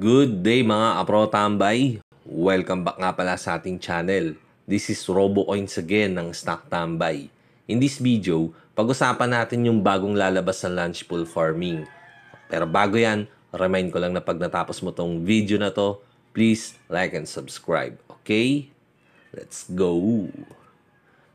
Good day mga apro tambay. Welcome back nga pala sa ating channel. This is RoboCoins again ng Stock Tambay. In this video, pag-usapan natin yung bagong lalabas sa lunch pool farming. Pero bago yan, remind ko lang na pag natapos mo tong video na to, please like and subscribe. Okay? Let's go!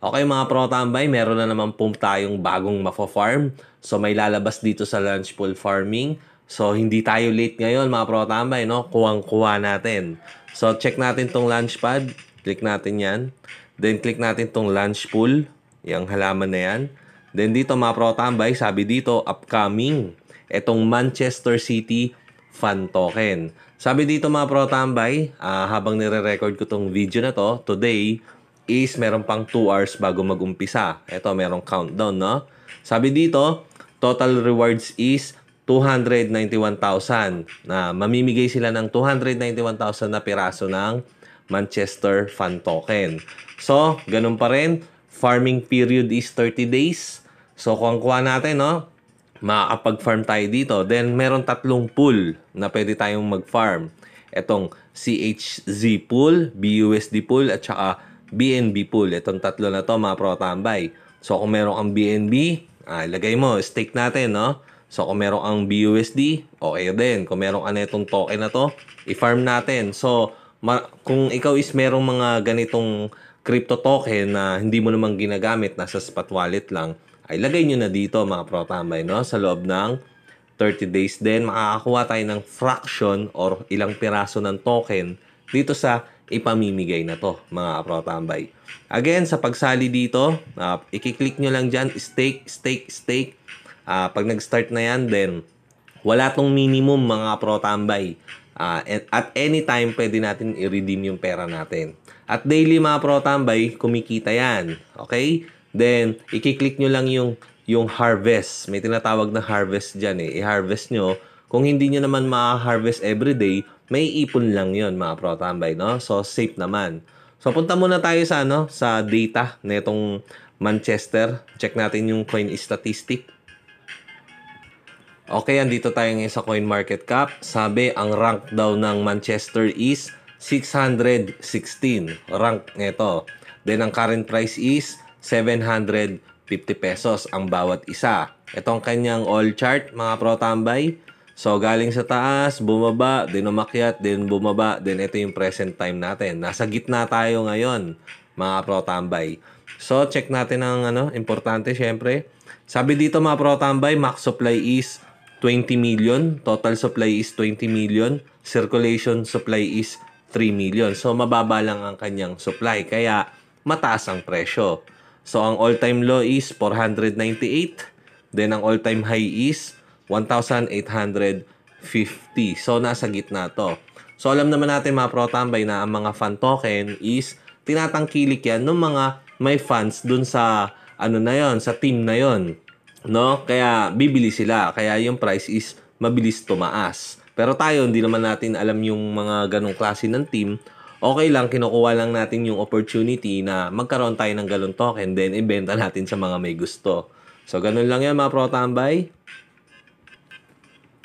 Okay mga pro tambay, meron na naman po tayong bagong mafo-farm. So may lalabas dito sa lunch pool farming. So hindi tayo late ngayon mga pro tambay, no? Kuwang-kuha natin. So check natin tong launchpad. Click natin yan. Then click natin tong launch pool. Yung halaman na yan. Then dito mga pro tambay, sabi dito upcoming. Itong Manchester City fan token. Sabi dito mga pro tambay, uh, habang nire-record ko tong video na to, today is meron pang 2 hours bago mag-umpisa. Ito, merong countdown, no? Sabi dito, total rewards is 291,000 na mamimigay sila ng 291,000 na piraso ng Manchester Fan Token. So, ganun pa rin. Farming period is 30 days. So, kung kuha natin, no? Makakapag-farm tayo dito. Then, meron tatlong pool na pwede tayong mag-farm. Itong CHZ pool, BUSD pool, at saka BNB pool. Itong tatlo na to, mga pro-tambay. So, kung meron kang BNB, ah, ilagay mo, stake natin, no? So, kung meron ang BUSD, okay din. Kung meron ka na itong token na to, i-farm natin. So, kung ikaw is merong mga ganitong crypto token na hindi mo naman ginagamit, nasa spot wallet lang, ay lagay nyo na dito mga pro tambay, no? Sa loob ng 30 days din, makakakuha tayo ng fraction or ilang piraso ng token dito sa ipamimigay na to, mga pro tambay. Again, sa pagsali dito, uh, i-click nyo lang dyan, stake, stake, stake. Uh, pag nag-start na yan, then wala tong minimum mga pro tambay. Uh, at any time, pwede natin i-redeem yung pera natin. At daily mga pro tambay, kumikita yan. Okay? Then, i-click nyo lang yung, yung harvest. May tinatawag na harvest dyan eh. I-harvest nyo. Kung hindi nyo naman ma-harvest everyday, may ipon lang yon mga pro tambay, no? So, safe naman. So, punta muna tayo sa, ano, sa data netong Manchester. Check natin yung coin statistic. Okay, andito tayo ngayon sa coin market cap. Sabi, ang rank daw ng Manchester is 616. Rank nito. Then, ang current price is 750 pesos ang bawat isa. Ito ang kanyang all chart, mga pro tambay. So, galing sa taas, bumaba, then umakyat, then bumaba, then ito yung present time natin. Nasa gitna tayo ngayon, mga pro tambay. So, check natin ang ano, importante syempre. Sabi dito mga pro tambay, max supply is 20 million. Total supply is 20 million. Circulation supply is 3 million. So, mababa lang ang kanyang supply. Kaya, mataas ang presyo. So, ang all-time low is 498. Then, ang all-time high is 1,850. So, nasa gitna to. So, alam naman natin mga pro-tambay na ang mga fan token is tinatangkilik yan ng mga may fans dun sa ano na yon sa team na yon no? Kaya bibili sila. Kaya yung price is mabilis tumaas. Pero tayo, hindi naman natin alam yung mga ganong klase ng team. Okay lang, kinukuha lang natin yung opportunity na magkaroon tayo ng galon token, then ibenta natin sa mga may gusto. So, ganun lang yan mga pro tambay.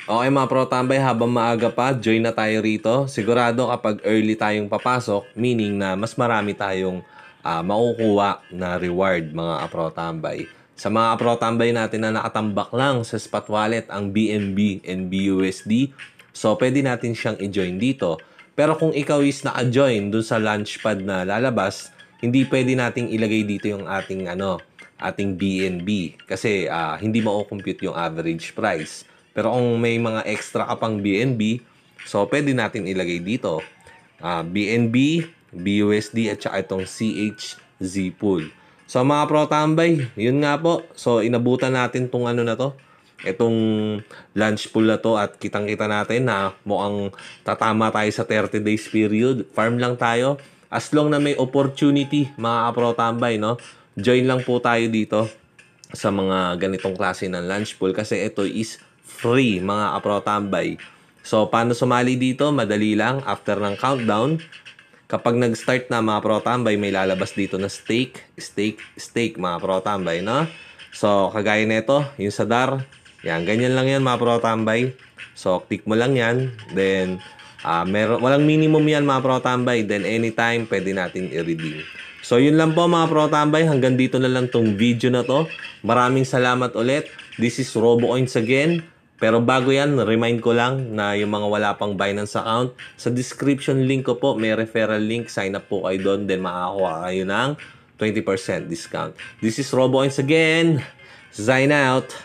Okay mga pro tambay, habang maaga pa, join na tayo rito. Sigurado kapag early tayong papasok, meaning na mas marami tayong uh, makukuha na reward mga pro tambay. Sa mga pro tambay natin na nakatambak lang sa spot wallet ang BNB and BUSD, so pwede natin siyang i-join dito. Pero kung ikaw is naka-join dun sa launchpad na lalabas, hindi pwede nating ilagay dito yung ating ano, ating BNB kasi uh, hindi mako-compute yung average price. Pero kung may mga extra ka pang BNB, so pwede natin ilagay dito. Uh, BNB, BUSD at saka itong CHZ pool. So mga pro tambay, yun nga po. So inabutan natin tong ano na to. Itong lunch pool na to at kitang-kita natin na mukhang tatama tayo sa 30 days period. Farm lang tayo. As long na may opportunity, mga pro tambay, no? Join lang po tayo dito sa mga ganitong klase ng lunch pool kasi ito is free, mga pro tambay. So, paano sumali dito? Madali lang. After ng countdown, kapag nag-start na mga protambay, may lalabas dito na stake, stake, stake mga protambay, no? So, kagaya nito, yung sa DAR, yan, ganyan lang yan mga protambay. So, click mo lang yan. Then, Ah, meron, walang minimum yan mga protambay. Then anytime, pwede natin i-redeem. So yun lang po mga protambay. Hanggang dito na lang tong video na to. Maraming salamat ulit. This is RoboCoins again. Pero bago yan, remind ko lang na yung mga wala pang Binance account, sa description link ko po, may referral link. Sign up po kayo doon. Then makakakuha kayo ng 20% discount. This is RoboCoins again. Sign out.